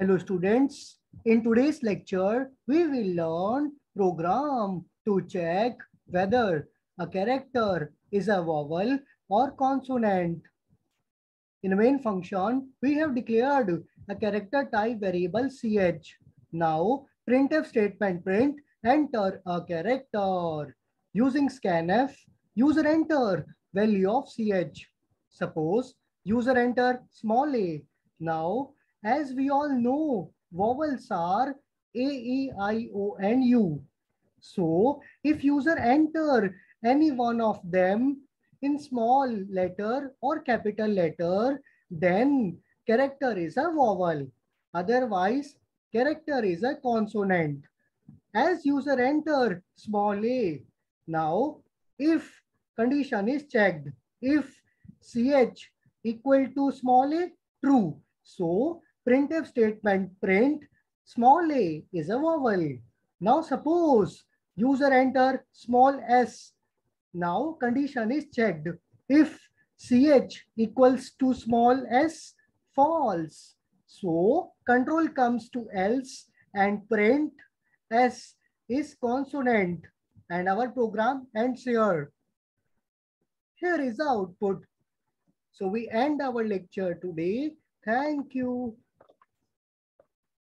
Hello students. In today's lecture, we will learn program to check whether a character is a vowel or consonant. In the main function, we have declared a character type variable ch. Now, printf statement print enter a character. Using scanf, user enter value of ch. Suppose user enter small a. Now, as we all know, vowels are A, E, I, O, and U. So, if user enter any one of them in small letter or capital letter, then character is a vowel. Otherwise, character is a consonant. As user enter small a, now if condition is checked, if ch equal to small a, true. So printf statement print small a is a vowel. Now suppose user enter small s. Now condition is checked. If ch equals to small s, false. So control comes to else and print s is consonant and our program ends here. Here is the output. So we end our lecture today. Thank you.